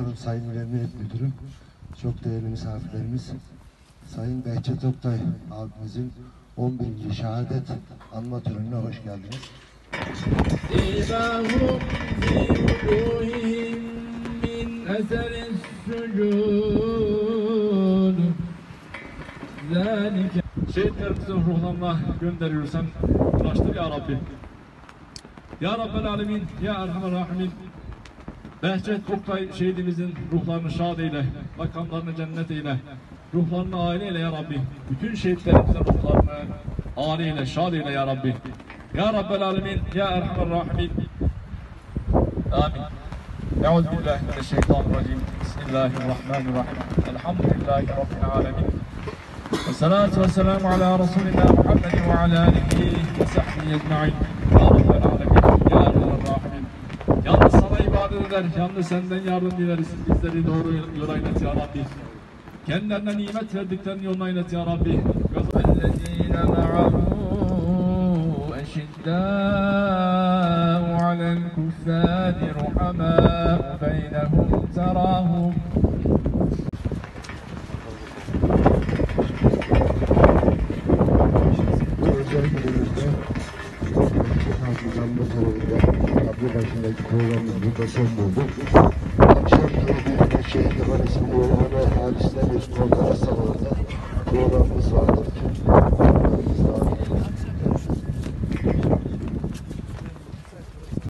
Başkanım, Sayın Mülemmi Müdürüm, çok değerli misafirlerimiz, Sayın Behçet Oktay abimizin 11. şehadet anma törenine hoş geldiniz. İzahum fi Şehitlerimize ruhlanma gönderiyorsan ulaştır ya Rabbi. Ya Rabbel Alemin, Ya Erhamer Rahimin, Behçet Oktay şehidimizin ruhlarını şad eyle, makamlarını cennet eyle, ruhlarını aile eyle ya Rabbi. Bütün şehitlerimizin ruhlarını aile eyle, şad eyle ya Rabbi. Ya Rabbel Alemin, Ya Erhamer Rahimin. Amin. Euzu billahi mineşşeytanirracim. Bismillahirrahmanirrahim. Elhamdülillahi Rabbil alemin. Ve salatu ve selamu ala Resulina Muhammed ve ala alihi ve sahbihi ecma'in. ibadet eder, yalnız senden yardım dileriz. Bizleri doğru yola ilet ya Rabbi. Kendilerine nimet verdiklerini yoluna ilet ya Rabbi. الذين معه أشداء على الكفار رحماء بينهم تراهم adlı başındaki programımız burada son buldu. Akşam Eman isimli Orhan'a Halis'ten üst konferans salonunda programımız vardır. Programımız vardır.